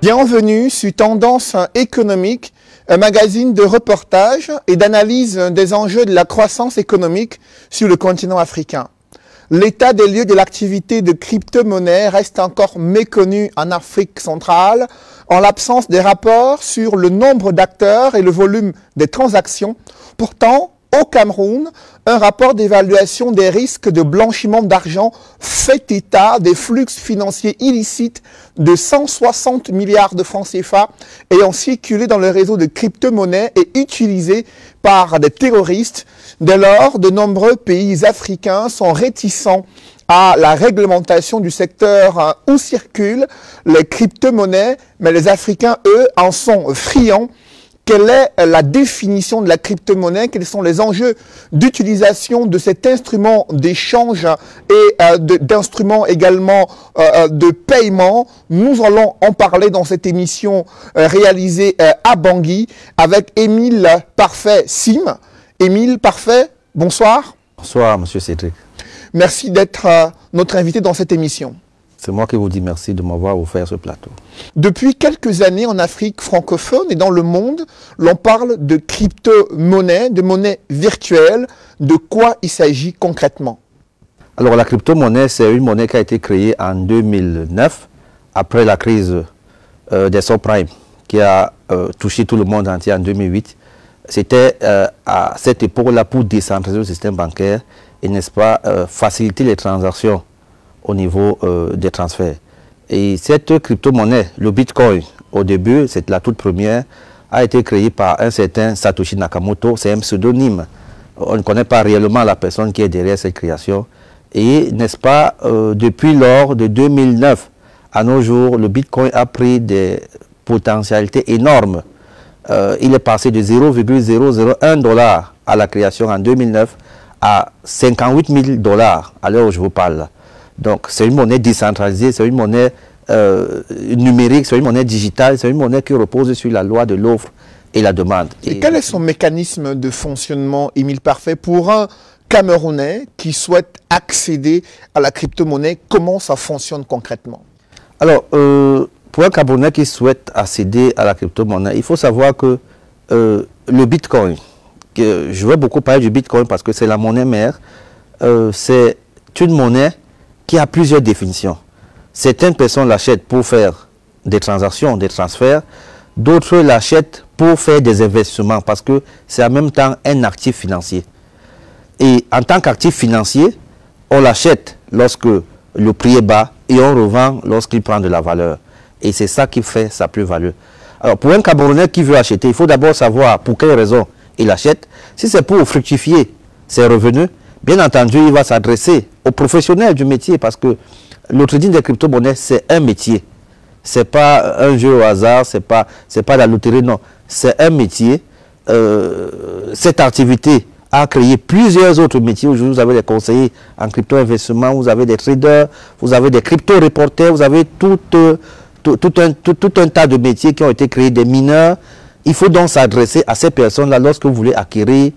Bienvenue sur Tendance économique, un magazine de reportage et d'analyse des enjeux de la croissance économique sur le continent africain. L'état des lieux de l'activité de crypto-monnaie reste encore méconnu en Afrique centrale en l'absence des rapports sur le nombre d'acteurs et le volume des transactions. Pourtant, au Cameroun, un rapport d'évaluation des risques de blanchiment d'argent fait état des flux financiers illicites de 160 milliards de francs CFA ayant circulé dans le réseau de crypto-monnaies et utilisés par des terroristes. Dès lors, de nombreux pays africains sont réticents à la réglementation du secteur où circulent les crypto-monnaies, mais les Africains, eux, en sont friands quelle est la définition de la crypto-monnaie, quels sont les enjeux d'utilisation de cet instrument d'échange et euh, d'instruments également euh, euh, de paiement? Nous allons en parler dans cette émission réalisée à Bangui avec Émile Parfait Sim. Émile Parfait, bonsoir. Bonsoir, monsieur Cédric. Merci d'être notre invité dans cette émission. C'est moi qui vous dis merci de m'avoir offert ce plateau. Depuis quelques années en Afrique francophone et dans le monde, l'on parle de crypto-monnaie, de monnaie virtuelle. De quoi il s'agit concrètement? Alors la crypto-monnaie, c'est une monnaie qui a été créée en 2009, après la crise euh, des subprimes qui a euh, touché tout le monde entier en 2008. C'était euh, à cette époque-là pour décentraliser le système bancaire et, n'est-ce pas, faciliter les transactions au niveau euh, des transferts. Et cette crypto-monnaie, le Bitcoin, au début, c'est la toute première, a été créée par un certain Satoshi Nakamoto. C'est un pseudonyme. On ne connaît pas réellement la personne qui est derrière cette création. Et, n'est-ce pas, euh, depuis lors de 2009 à nos jours, le Bitcoin a pris des potentialités énormes. Euh, il est passé de 0,001 dollar à la création en 2009 à 58 000 dollars à l'heure où je vous parle. Donc c'est une monnaie décentralisée, c'est une monnaie euh, numérique, c'est une monnaie digitale, c'est une monnaie qui repose sur la loi de l'offre et la demande. Et, quel est son mécanisme de fonctionnement, Émile Parfait, pour un Camerounais qui souhaite accéder à la crypto-monnaie Comment ça fonctionne concrètement? Alors, euh, pour un Camerounais qui souhaite accéder à la crypto-monnaie, il faut savoir que euh, le Bitcoin, que je vais beaucoup parler du Bitcoin parce que c'est la monnaie mère, c'est une monnaie qui a plusieurs définitions. Certaines personnes l'achètent pour faire des transactions, des transferts. D'autres l'achètent pour faire des investissements parce que c'est en même temps un actif financier. Et en tant qu'actif financier, on l'achète lorsque le prix est bas et on revend lorsqu'il prend de la valeur. Et c'est ça qui fait sa plus-value. Alors pour un Camerounais qui veut acheter, il faut d'abord savoir pour quelle raison il achète. Si c'est pour fructifier ses revenus, Bien entendu, il va s'adresser aux professionnels du métier parce que le trading des crypto-monnaies, c'est un métier. Ce n'est pas un jeu au hasard, ce n'est pas, pas la loterie, non. C'est un métier. Euh, cette activité a créé plusieurs autres métiers. Aujourd'hui, vous avez des conseillers en crypto-investissement, vous avez des traders, vous avez des crypto-reporters, vous avez tout, euh, tout, un, tout, un tas de métiers qui ont été créés, des mineurs. Il faut donc s'adresser à ces personnes-là lorsque vous voulez acquérir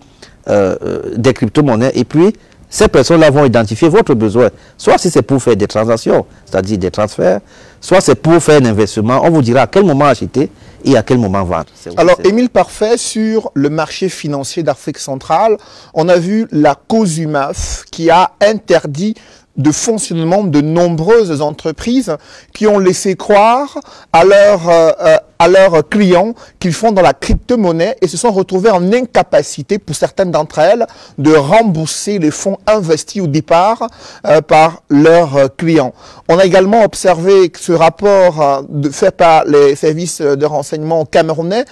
euh, euh, des crypto-monnaies et puis ces personnes-là vont identifier votre besoin. Soit si c'est pour faire des transactions, c'est-à-dire des transferts, soit c'est pour faire un investissement. On vous dira à quel moment acheter et à quel moment vendre. Alors, Émile Parfait, sur le marché financier d'Afrique centrale, on a vu la COSUMAF qui a interdit de fonctionnement de nombreuses entreprises qui ont laissé croire à leurs euh, euh, à leurs clients qu'ils font dans la crypto-monnaie et se sont retrouvés en incapacité pour certaines d'entre elles de rembourser les fonds investis au départ euh, par leurs clients. On a également observé ce rapport de, fait par les services de renseignement camerounais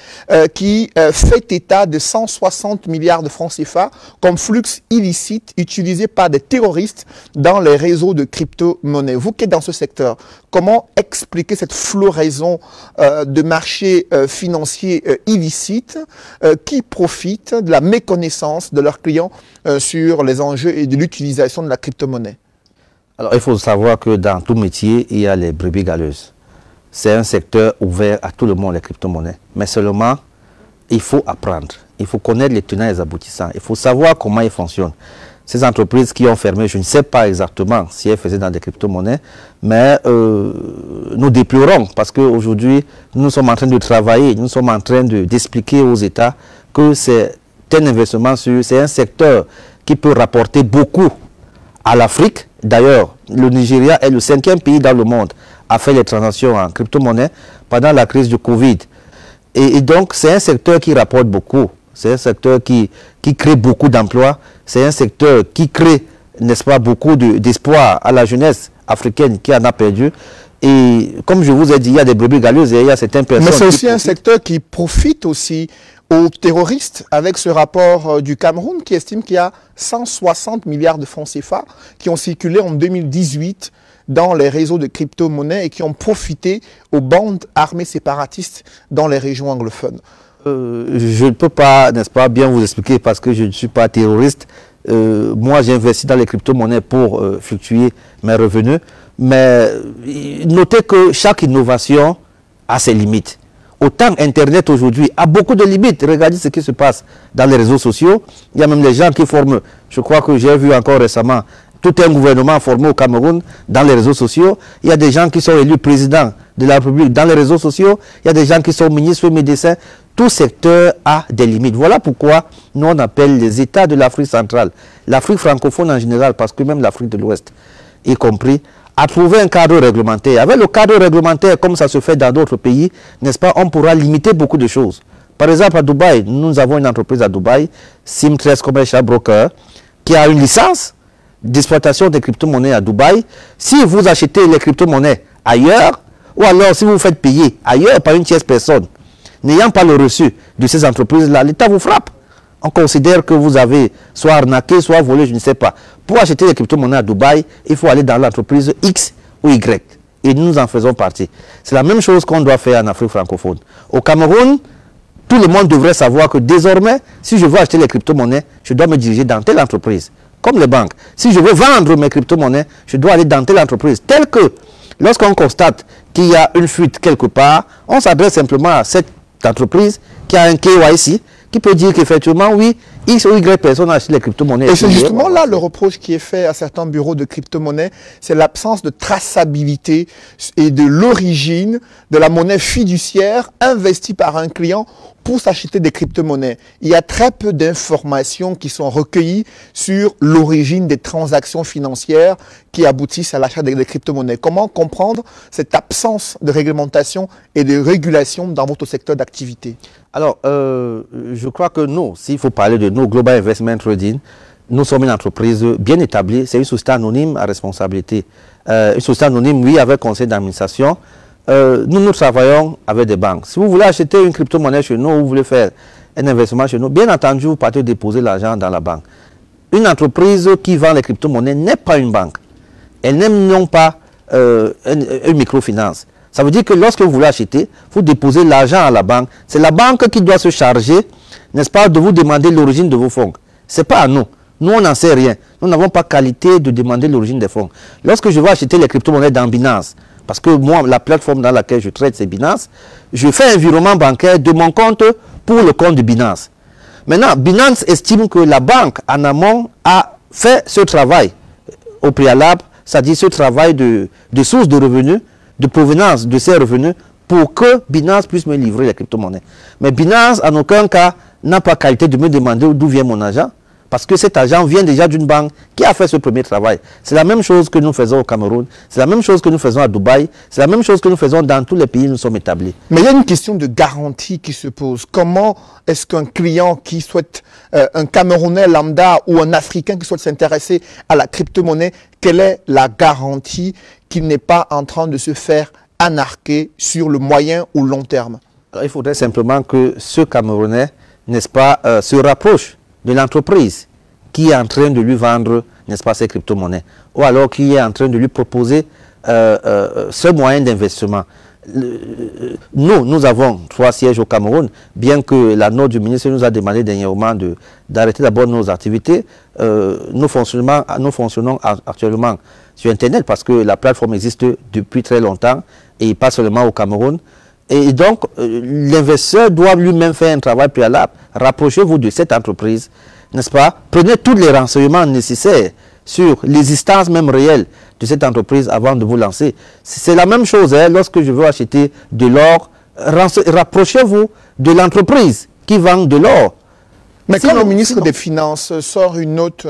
qui fait état de 160 milliards de francs CFA comme flux illicite utilisé par des terroristes dans les réseaux de crypto-monnaies. Vous qui êtes dans ce secteur, comment expliquer cette floraison euh, de marchés euh, financiers euh, illicites qui profitent de la méconnaissance de leurs clients sur les enjeux et de l'utilisation de la crypto-monnaie Alors, il faut savoir que dans tout métier, il y a les brebis galeuses. C'est un secteur ouvert à tout le monde, les crypto-monnaies. Mais seulement, il faut apprendre. Il faut connaître les tenants et les aboutissants. Il faut savoir comment ils fonctionnent. Ces entreprises qui ont fermé, je ne sais pas exactement si elles faisaient dans des crypto-monnaies, mais euh, nous déplorons parce qu'aujourd'hui, nous sommes en train de travailler, nous sommes en train d'expliquer aux États que c'est un investissement sur, c'est un secteur qui peut rapporter beaucoup à l'Afrique. D'ailleurs, le Nigeria est le cinquième pays dans le monde à faire les transactions en crypto-monnaie pendant la crise du Covid. Et, donc, c'est un secteur qui rapporte beaucoup. C'est un secteur qui, qui crée beaucoup d'emplois. C'est un secteur qui crée, n'est-ce pas, beaucoup d'espoir à la jeunesse africaine qui en a perdu. Et comme je vous ai dit, il y a des brebis galeuses et il y a certaines personnes... Mais c'est aussi un secteur qui profite aussi aux terroristes avec ce rapport euh, du Cameroun qui estime qu'il y a 160 milliards de francs CFA qui ont circulé en 2018 dans les réseaux de crypto-monnaies et qui ont profité aux bandes armées séparatistes dans les régions anglophones. Euh, je ne peux pas, n'est-ce pas, bien vous expliquer parce que je ne suis pas terroriste. Euh, moi, j'ai investi dans les crypto-monnaies pour fluctuer mes revenus. Mais notez que chaque innovation a ses limites. Autant Internet aujourd'hui a beaucoup de limites. Regardez ce qui se passe dans les réseaux sociaux. Il y a même des gens qui forment, je crois que j'ai vu encore récemment, tout un gouvernement formé au Cameroun dans les réseaux sociaux. Il y a des gens qui sont élus présidents de la République dans les réseaux sociaux. Il y a des gens qui sont ministres, médecins. Tout secteur a des limites. Voilà pourquoi nous on appelle les États de l'Afrique centrale, l'Afrique francophone en général, parce que même l'Afrique de l'Ouest, y compris, à trouver un cadre réglementaire. Avec le cadre réglementaire, comme ça se fait dans d'autres pays, n'est-ce pas, on pourra limiter beaucoup de choses. Par exemple, à Dubaï, nous avons une entreprise à Dubaï, Sim13 Commercial Broker, qui a une licence d'exploitation des crypto-monnaies à Dubaï. Si vous achetez les crypto-monnaies ailleurs, ou alors si vous faites payer ailleurs par une tierce personne, n'ayant pas le reçu de ces entreprises-là, l'État vous frappe on considère que vous avez soit arnaqué, soit volé, je ne sais pas. Pour acheter des crypto-monnaies à Dubaï, il faut aller dans l'entreprise X ou Y. Et nous en faisons partie. C'est la même chose qu'on doit faire en Afrique francophone. Au Cameroun, tout le monde devrait savoir que désormais, si je veux acheter les crypto-monnaies, je dois me diriger dans telle entreprise. Comme les banques. Si je veux vendre mes crypto-monnaies, je dois aller dans telle entreprise. Tel que, lorsqu'on constate qu'il y a une fuite quelque part, on s'adresse simplement à cette entreprise qui a un KYC, qui peut dire qu'effectivement, oui, X ou Y personnes achètent les crypto-monnaies. Et c'est justement là le reproche qui est fait à certains bureaux de crypto-monnaies, c'est l'absence de traçabilité et de l'origine de la monnaie fiduciaire investie par un client pour s'acheter des crypto-monnaies. Il y a très peu d'informations qui sont recueillies sur l'origine des transactions financières qui aboutissent à l'achat des, crypto-monnaies. Comment comprendre cette absence de réglementation et de régulation dans votre secteur d'activité? Alors, euh, je crois que nous, s'il faut parler de nous, Global Investment Trading, nous sommes une entreprise bien établie. C'est une société anonyme à responsabilité. Euh, une société anonyme, oui, avec conseil d'administration. Euh, nous, nous travaillons avec des banques. Si vous voulez acheter une crypto-monnaie chez nous, ou vous voulez faire un investissement chez nous, bien entendu, vous partez déposer l'argent dans la banque. Une entreprise qui vend les crypto-monnaies n'est pas une banque. Elle n'aime pas euh, une, microfinance. Ça veut dire que lorsque vous voulez acheter, vous déposez l'argent à la banque. C'est la banque qui doit se charger, n'est-ce pas, de vous demander l'origine de vos fonds. Ce n'est pas à nous. Nous, on n'en sait rien. Nous n'avons pas qualité de demander l'origine des fonds. Lorsque je veux acheter les crypto-monnaies dans Binance, parce que moi, la plateforme dans laquelle je traite, c'est Binance. Je fais un virement bancaire de mon compte pour le compte de Binance. Maintenant, Binance estime que la banque en amont a fait ce travail au préalable, c'est-à-dire ce travail de, de source de revenus, de provenance de ces revenus, pour que Binance puisse me livrer les crypto-monnaies. Mais Binance, en aucun cas, n'a pas qualité de me demander d'où vient mon argent. Parce que cet argent vient déjà d'une banque qui a fait ce premier travail. C'est la même chose que nous faisons au Cameroun, c'est la même chose que nous faisons à Dubaï, c'est la même chose que nous faisons dans tous les pays où nous sommes établis. Mais il y a une question de garantie qui se pose. Comment est-ce qu'un client qui souhaite, euh, un Camerounais lambda ou un Africain qui souhaite s'intéresser à la crypto-monnaie, quelle est la garantie qu'il n'est pas en train de se faire anarquer sur le moyen ou long terme? Il faudrait simplement que ce Camerounais, n'est-ce pas, euh, se rapproche de l'entreprise qui est en train de lui vendre, n'est-ce pas, ces crypto-monnaies, ou alors qui est en train de lui proposer euh, euh, ce moyen d'investissement. Nous, nous avons trois sièges au Cameroun, bien que la note du ministre nous a demandé dernièrement d'arrêter d'abord nos activités. Nous, fonctionnons, nous fonctionnons actuellement sur Internet parce que la plateforme existe depuis très longtemps et pas seulement au Cameroun. Et donc, euh, l'investisseur doit lui-même faire un travail préalable. Rapprochez-vous de cette entreprise, n'est-ce pas? Prenez tous les renseignements nécessaires sur l'existence même réelle de cette entreprise avant de vous lancer. C'est la même chose hein, lorsque je veux acheter de l'or. Rapprochez-vous de l'entreprise qui vend de l'or. Mais quand le ministre des Finances sort une note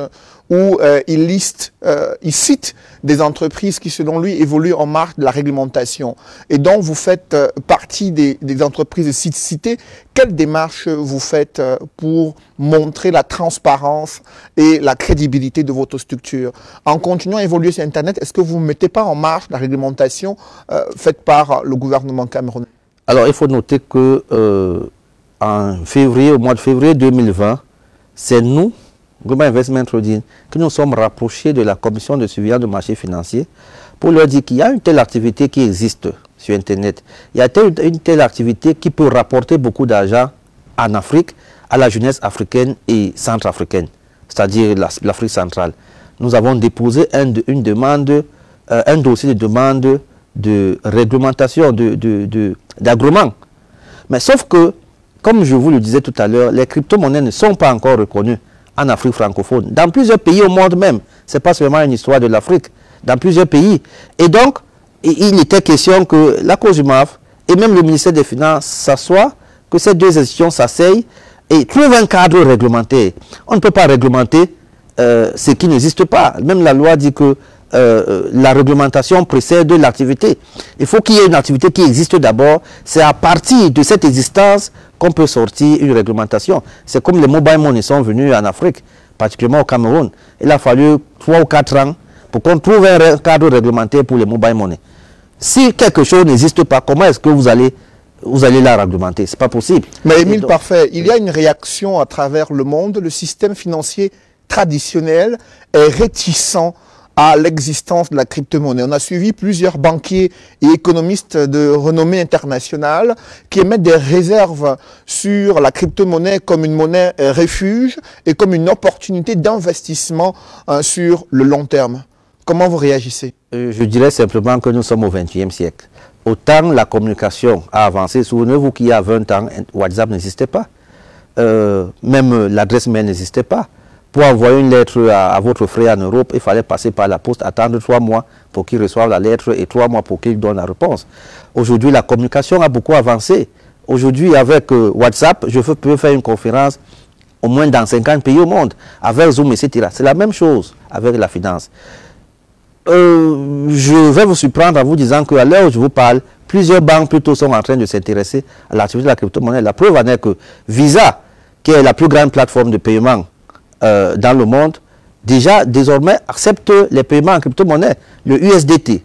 où euh, il liste, euh, il cite des entreprises qui, selon lui, évoluent en marge de la réglementation, et dont vous faites euh, partie des, entreprises citées, quelle démarche vous faites pour montrer la transparence et la crédibilité de votre structure? En continuant à évoluer sur Internet, est-ce que vous ne mettez pas en marche la réglementation faite par le gouvernement camerounais? Alors, il faut noter que en février, au mois de février 2020, c'est nous, Global Investment Holding, que nous sommes rapprochés de la commission de surveillance du marché financier pour leur dire qu'il y a une telle activité qui existe sur Internet. Il y a une telle activité qui peut rapporter beaucoup d'argent en Afrique, à la jeunesse africaine et centrafricaine, c'est-à-dire l'Afrique centrale. Nous avons déposé un, une demande, euh, un dossier de demande de réglementation, d'agrément. De, Mais sauf que comme je vous le disais tout à l'heure, les crypto-monnaies ne sont pas encore reconnues en Afrique francophone. Dans plusieurs pays au monde même, ce n'est pas seulement une histoire de l'Afrique, dans plusieurs pays. Et donc, il était question que la COSUMAF et même le ministère des Finances s'assoient, que ces deux institutions s'asseyent et trouvent un cadre réglementaire. On ne peut pas réglementer euh, ce qui n'existe pas. Même la loi dit que euh, la réglementation précède l'activité. Il faut qu'il y ait une activité qui existe d'abord. C'est à partir de cette existence qu'on peut sortir une réglementation. C'est comme les mobile money sont venus en Afrique, particulièrement au Cameroun. Il a fallu trois ou quatre ans pour qu'on trouve un cadre réglementaire pour les mobile money. Si quelque chose n'existe pas, comment est-ce que vous allez, vous allez la réglementer? C'est pas possible. Mais Émile Parfait, il y a une réaction à travers le monde. Le système financier traditionnel est réticent à l'existence de la crypto-monnaie. On a suivi plusieurs banquiers et économistes de renommée internationale qui émettent des réserves sur la crypto-monnaie comme une monnaie refuge et comme une opportunité d'investissement hein, sur le long terme. Comment vous réagissez? Euh, Je dirais simplement que nous sommes au XXe siècle. Autant la communication a avancé, souvenez-vous qu'il y a 20 ans, WhatsApp n'existait pas. Euh, même l'adresse mail n'existait pas. Pour envoyer une lettre à, votre frère en Europe, il fallait passer par la poste, attendre trois mois pour qu'il reçoive la lettre et trois mois pour qu'il donne la réponse. Aujourd'hui, la communication a beaucoup avancé. Aujourd'hui, avec euh, WhatsApp, je peux faire une conférence au moins dans 50 pays au monde, avec Zoom, etc. C'est la même chose avec la finance. Euh, je vais vous surprendre en vous disant qu'à l'heure où je vous parle, plusieurs banques plutôt sont en train de s'intéresser à l'activité de la crypto-monnaie. La preuve en est que Visa, qui est la plus grande plateforme de paiement euh, dans le monde, déjà désormais accepte les paiements en crypto-monnaie, le USDT.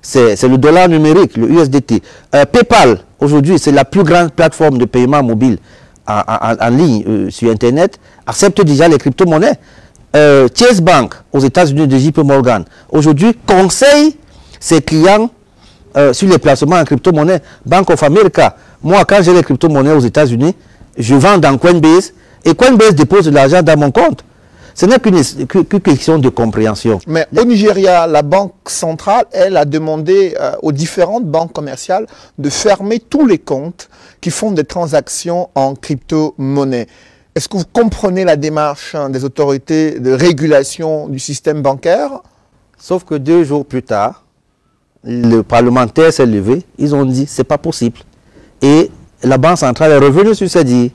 C'est le dollar numérique, le USDT. Euh, PayPal, aujourd'hui, c'est la plus grande plateforme de paiement mobile en, ligne euh, sur Internet, accepte déjà les crypto-monnaies. Chase Bank, aux États-Unis de JP Morgan, aujourd'hui conseille ses clients sur les placements en crypto-monnaie. Bank of America, moi, quand j'ai les crypto-monnaies aux États-Unis, je vends dans Coinbase, et Coinbase dépose de l'argent dans mon compte. Ce n'est qu'une question de compréhension. Mais au Nigeria, la Banque centrale, elle, a demandé euh, aux différentes banques commerciales de fermer tous les comptes qui font des transactions en crypto-monnaie. Est-ce que vous comprenez la démarche hein, des autorités de régulation du système bancaire? Sauf que deux jours plus tard, le parlementaire s'est levé, ils ont dit c'est pas possible. Et la Banque centrale est revenue sur ce dit.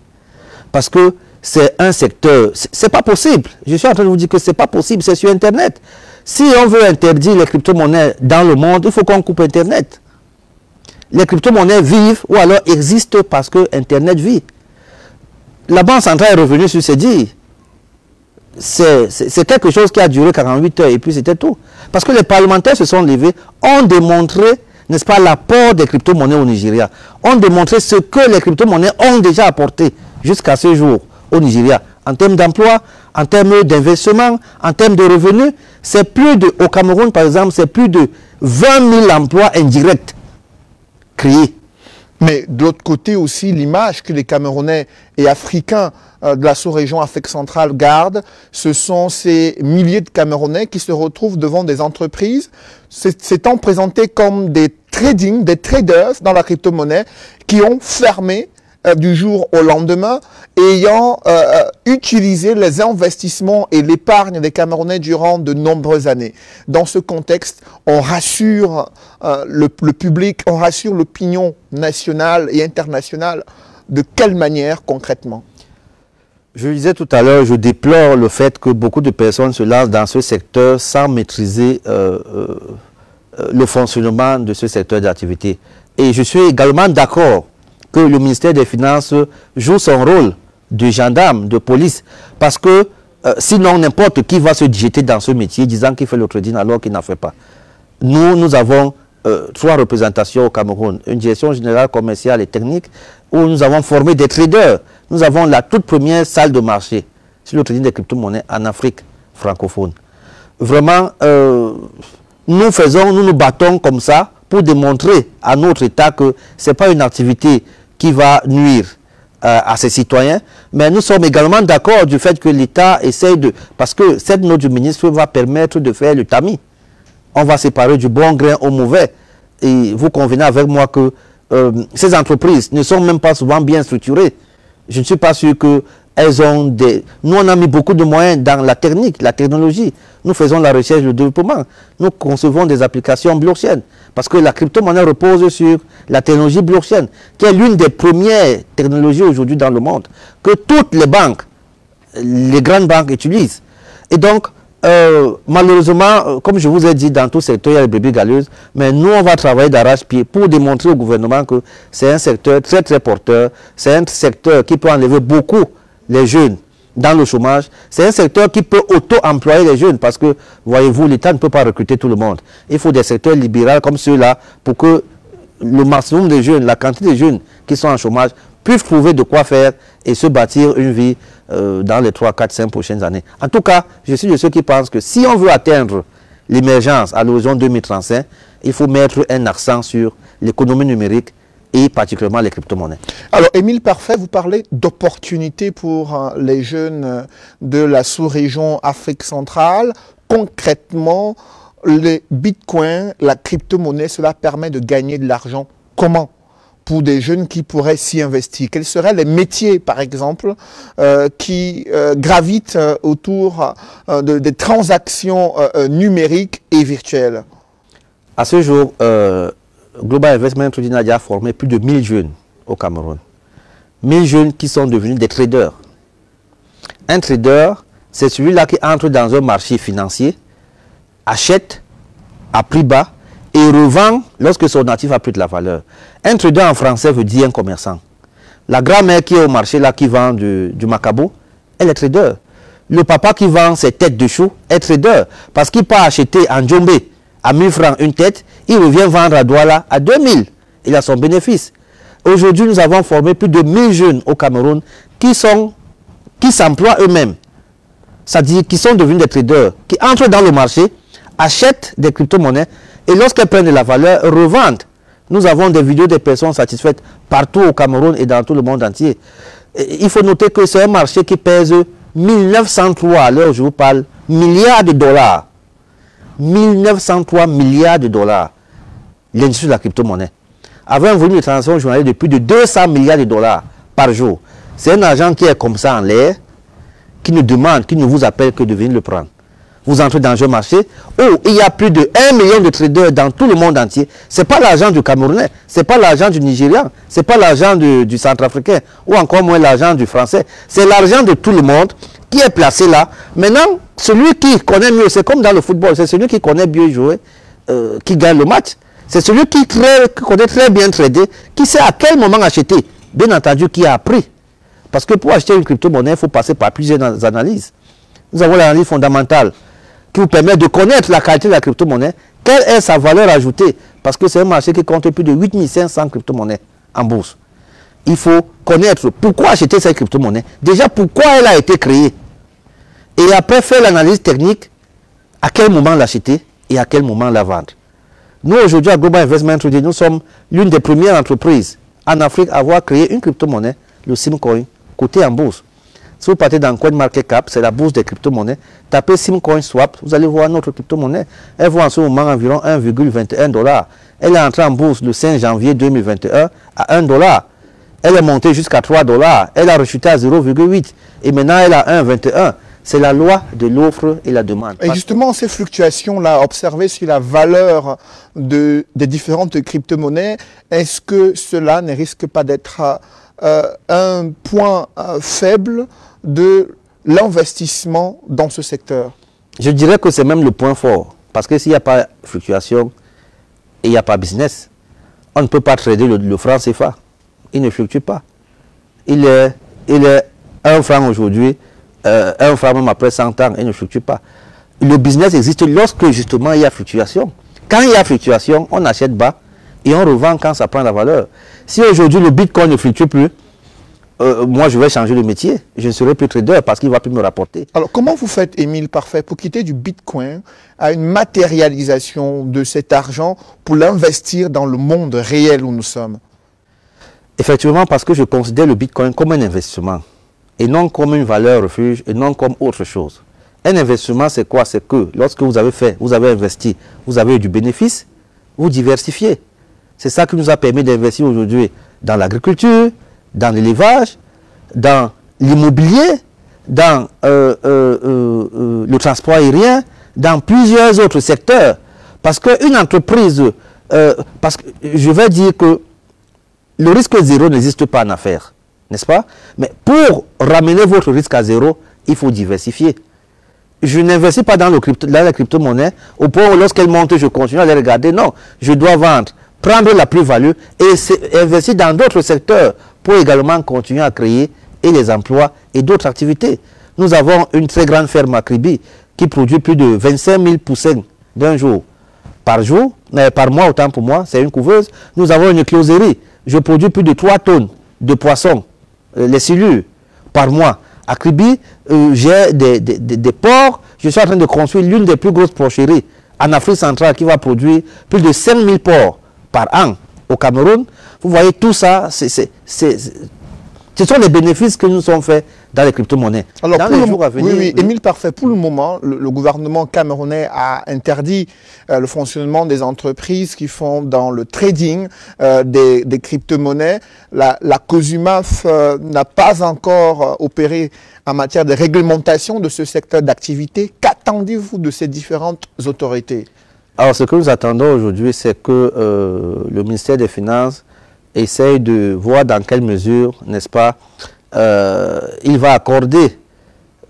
Parce que c'est un secteur, c'est pas possible. Je suis en train de vous dire que c'est pas possible, c'est sur Internet. Si on veut interdire les crypto-monnaies dans le monde, il faut qu'on coupe Internet. Les crypto-monnaies vivent ou alors existent parce que Internet vit. La Banque centrale est revenue sur ce dit. C'est quelque chose qui a duré 48 heures et puis c'était tout. Parce que les parlementaires se sont levés, ont démontré, n'est-ce pas, l'apport des crypto-monnaies au Nigeria. Ont démontré ce que les crypto-monnaies ont déjà apporté jusqu'à ce jour au Nigeria. En termes d'emploi, en termes d'investissement, en termes de revenus, c'est plus de, au Cameroun par exemple, c'est plus de 20 000 emplois indirects créés. Mais de l'autre côté aussi, l'image que les Camerounais et Africains euh, de la sous-région Afrique centrale gardent, ce sont ces milliers de Camerounais qui se retrouvent devant des entreprises s'étant présentés comme des trading, des traders dans la crypto-monnaie, qui ont fermé euh, du jour au lendemain, ayant euh, utilisé les investissements et l'épargne des Camerounais durant de nombreuses années. Dans ce contexte, on rassure le, public, on rassure l'opinion nationale et internationale. De quelle manière concrètement? Je disais tout à l'heure, je déplore le fait que beaucoup de personnes se lancent dans ce secteur sans maîtriser euh, euh, euh, le fonctionnement de ce secteur d'activité. Et je suis également d'accord que le ministère des Finances joue son rôle de gendarme, de police, parce que sinon n'importe qui va se jeter dans ce métier disant qu'il fait le trading alors qu'il n'en fait pas. Nous, nous avons trois représentations au Cameroun, une direction générale commerciale et technique, où nous avons formé des traders nous avons la toute première salle de marché sur le trading des crypto-monnaies en Afrique francophone. Vraiment, euh, nous faisons, nous nous battons comme ça pour démontrer à notre État que ce n'est pas une activité qui va nuire euh, à ses citoyens, mais nous sommes également d'accord du fait que l'État essaye de... Parce que cette note du ministre va permettre de faire le tamis. On va séparer du bon grain au mauvais. Et vous convenez avec moi que euh, ces entreprises ne sont même pas souvent bien structurées je ne suis pas sûr qu'elles ont des... Nous, on a mis beaucoup de moyens dans la technique, la technologie. Nous faisons la recherche, le développement. Nous concevons des applications blockchain. Parce que la crypto-monnaie repose sur la technologie blockchain, qui est l'une des premières technologies aujourd'hui dans le monde, que toutes les banques, les grandes banques utilisent. Et donc, euh, malheureusement, euh, comme je vous ai dit, dans tout secteur, il y a les bébés galeuses, mais nous, on va travailler d'arrache-pied pour démontrer au gouvernement que c'est un secteur très, très porteur, c'est un secteur qui peut enlever beaucoup les jeunes dans le chômage, c'est un secteur qui peut auto-employer les jeunes parce que, voyez-vous, l'État ne peut pas recruter tout le monde. Il faut des secteurs libéraux comme ceux-là pour que le maximum de jeunes, la quantité de jeunes qui sont en chômage puissent trouver de quoi faire et se bâtir une vie euh, dans les 3, 4, 5 prochaines années. En tout cas, je suis de ceux qui pensent que si on veut atteindre l'émergence à l'horizon 2035, il faut mettre un accent sur l'économie numérique et particulièrement les crypto-monnaies. Alors, Émile Parfait, vous parlez d'opportunités pour euh, les jeunes euh, de la sous-région Afrique centrale. Concrètement, les bitcoins, la crypto-monnaie, cela permet de gagner de l'argent. Comment? Pour des jeunes qui pourraient s'y investir Quels seraient les métiers, par exemple, euh, qui euh, gravitent euh, autour des transactions numériques et virtuelles? À ce jour, Global Investment Trading a formé plus de 1000 jeunes au Cameroun. 1000 jeunes qui sont devenus des traders. Un trader, c'est celui-là qui entre dans un marché financier, achète à prix bas et revend lorsque son actif a plus de la valeur. Un trader en français veut dire un commerçant. La grand-mère qui est au marché là, qui vend du, du macabo, elle est trader. Le papa qui vend ses têtes de chou est trader. Parce qu'il peut acheter en Djombe à 1000 francs une tête, il revient vendre à Douala à 2000. Il a son bénéfice. Aujourd'hui, nous avons formé plus de 1000 jeunes au Cameroun qui qui s'emploient eux-mêmes. C'est-à-dire qui sont devenus des traders, qui entrent dans le marché, achètent des crypto-monnaies et lorsqu'elles prennent de la valeur, revendent. Nous avons des vidéos de personnes satisfaites partout au Cameroun et dans tout le monde entier. il faut noter que c'est un marché qui pèse 1903, à l'heure où je vous parle, milliards de dollars. 1903 milliards de dollars. L'industrie de la crypto-monnaie. Avait un volume de transactions journalier de plus de 200 milliards de dollars par jour. C'est un argent qui est comme ça en l'air, qui ne demande, qui ne vous appelle que de venir le prendre vous entrez dans un marché où il y a plus de 1 million de traders dans tout le monde entier. Ce n'est pas l'argent du Camerounais, ce n'est pas l'argent du Nigérian, ce n'est pas l'argent du Centrafricain ou encore moins l'argent du Français. C'est l'argent de tout le monde qui est placé là. Maintenant, celui qui connaît mieux, c'est comme dans le football, c'est celui qui connaît mieux jouer euh, qui gagne le match. C'est celui qui, connaît très bien trader, qui sait à quel moment acheter. Bien entendu, qui a appris. Parce que pour acheter une crypto-monnaie, il faut passer par plusieurs analyses. Nous avons l'analyse fondamentale qui vous permet de connaître la qualité de la crypto-monnaie, quelle est sa valeur ajoutée, parce que c'est un marché qui compte plus de 8500 crypto-monnaies en bourse. Il faut connaître pourquoi acheter cette crypto-monnaie, déjà pourquoi elle a été créée, et après faire l'analyse technique, à quel moment l'acheter et à quel moment la vendre. Nous, aujourd'hui, à Global Investment Trading, nous sommes l'une des premières entreprises en Afrique à avoir créé une crypto-monnaie, le Simcoin, côté en bourse. Si vous partez dans CoinMarketCap, c'est la bourse des crypto-monnaies, tapez Simcoin Swap, vous allez voir notre crypto-monnaie. Elle vaut en ce moment environ 1,21 dollar. Elle est entrée en bourse le 5 janvier 2021 à 1 dollar. Elle est montée jusqu'à 3 dollars. Elle a rechuté à 0,8. Et maintenant, elle a 1,21. C'est la loi de l'offre et la demande. Et justement, ces fluctuations-là observées sur la valeur de, des différentes crypto-monnaies, est-ce que cela ne risque pas d'être euh, un point euh, faible de l'investissement dans ce secteur? Je dirais que c'est même le point fort. Parce que s'il n'y a pas fluctuation et il n'y a pas business, on ne peut pas trader le, franc CFA. Il ne fluctue pas. Il est, il est un franc aujourd'hui, euh, un franc même après 100 ans, il ne fluctue pas. Le business existe lorsque justement il y a fluctuation. Quand il y a fluctuation, on achète bas et on revend quand ça prend la valeur. Si aujourd'hui le bitcoin ne fluctue plus, euh, moi je vais changer de métier. Je ne serai plus trader parce qu'il ne va plus me rapporter. Alors comment vous faites, Émile Parfait, pour quitter du bitcoin à une matérialisation de cet argent pour l'investir dans le monde réel où nous sommes? Effectivement, parce que je considère le bitcoin comme un investissement et non comme une valeur refuge et non comme autre chose. Un investissement, c'est quoi? C'est que lorsque vous avez fait, vous avez investi, vous avez eu du bénéfice, vous diversifiez. C'est ça qui nous a permis d'investir aujourd'hui dans l'agriculture, dans l'élevage, dans l'immobilier, dans euh, euh, euh, le transport aérien, dans plusieurs autres secteurs. Parce qu'une entreprise, parce que je vais dire que le risque zéro n'existe pas en affaires, n'est-ce pas? Mais pour ramener votre risque à zéro, il faut diversifier. Je n'investis pas dans, le crypto, dans la crypto-monnaie au point où lorsqu'elle monte, je continue à les regarder. Non, je dois vendre, prendre la plus-value et investir dans d'autres secteurs pour également continuer à créer et les emplois et d'autres activités. Nous avons une très grande ferme à Kribi qui produit plus de 25 000 poussins d'un jour par jour, par mois, autant pour moi, c'est une couveuse. Nous avons une closerie. Je produis plus de 3 tonnes de poissons, les cellules, par mois. À Kribi, euh, j'ai des, des, ports. Je suis en train de construire l'une des plus grosses porcheries en Afrique centrale qui va produire plus de 5 000 porcs par an au Cameroun. Vous voyez, tout ça, c'est ce sont les bénéfices que nous sommes faits dans les crypto-monnaies. Alors, dans les jours à venir, oui, oui, Émile Parfait, pour le moment, le, gouvernement camerounais a interdit euh, le fonctionnement des entreprises qui font dans le trading euh, des, crypto-monnaies. La, la COSUMAF euh, n'a pas encore opéré en matière de réglementation de ce secteur d'activité. Qu'attendez-vous de ces différentes autorités? Alors, ce que nous attendons aujourd'hui, c'est que le ministère des Finances essaye de voir dans quelle mesure, n'est-ce pas, euh, il va accorder,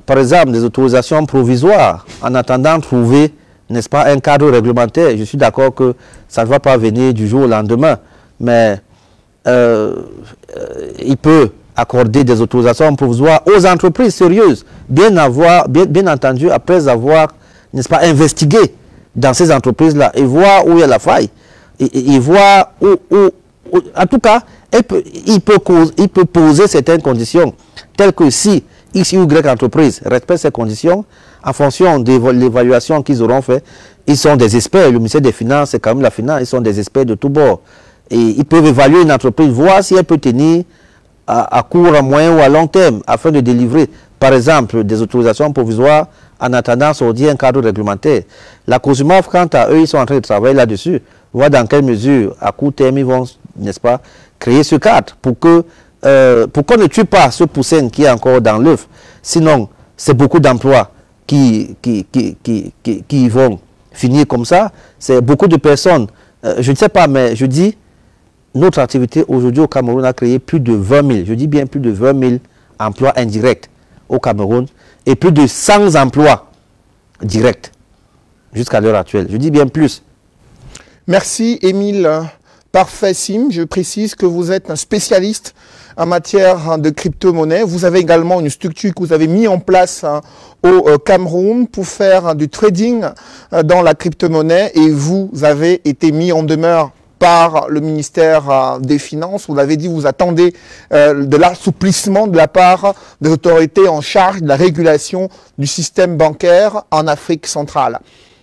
par exemple, des autorisations provisoires en attendant de trouver, n'est-ce pas, un cadre réglementaire. Je suis d'accord que ça ne va pas venir du jour au lendemain, mais euh, euh, il peut accorder des autorisations provisoires aux entreprises sérieuses, bien, avoir, bien, bien entendu, après avoir, n'est-ce pas, investigué dans ces entreprises-là et voir où il y a la faille et, voir où, où, en tout cas, il, peut, poser certaines conditions, telles que si X ou Y entreprise respecte ces conditions, en fonction de l'évaluation qu'ils auront fait, ils sont des experts. Le ministère des Finances, c'est quand même la finance, ils sont des experts de tous bords. Et ils peuvent évaluer une entreprise, voir si elle peut tenir à, court, à moyen ou à long terme, afin de délivrer, par exemple, des autorisations provisoires en attendant sortir un cadre réglementaire. La COSUMAF, quant à eux, ils sont en train de travailler là-dessus, voir dans quelle mesure, à court terme, ils vont n'est-ce pas, créer ce cadre pour que euh, qu'on ne tue pas ce poussin qui est encore dans l'œuf. Sinon, c'est beaucoup d'emplois qui qui, qui, qui, vont finir comme ça. C'est beaucoup de personnes. Euh, je ne sais pas, mais je dis, notre activité aujourd'hui au Cameroun a créé plus de 20 000, je dis bien plus de 20 000 emplois indirects au Cameroun et plus de 100 emplois directs jusqu'à l'heure actuelle. Je dis bien plus. Merci, Émile. Parfait Sim, je précise que vous êtes un spécialiste en matière de crypto-monnaie. Vous avez également une structure que vous avez mis en place hein, au euh, Cameroun pour faire du trading euh, dans la crypto-monnaie et vous avez été mis en demeure par le ministère euh, des Finances. Vous l'avez dit, vous attendez de l'assouplissement de la part des autorités en charge de la régulation du système bancaire en Afrique centrale.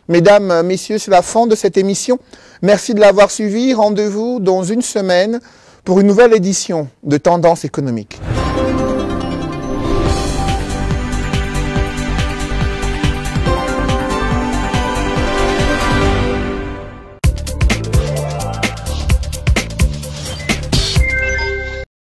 Mesdames, Messieurs, c'est la fin de cette émission. Merci de l'avoir suivi. Rendez-vous dans une semaine pour une nouvelle édition de Tendance économique.